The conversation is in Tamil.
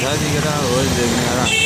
शादी करा और देखने आ रहा